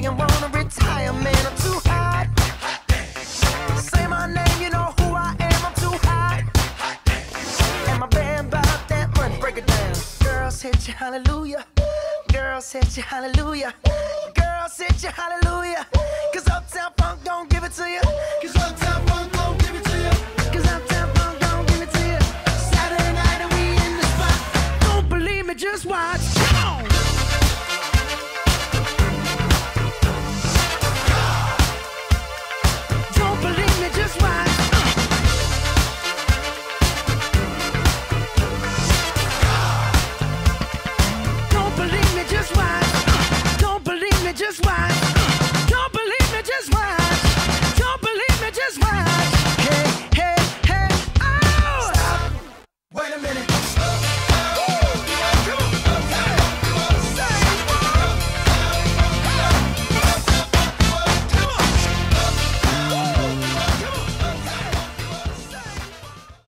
dragon said you hallelujah. Girl said, you hallelujah. Girl said, you hallelujah.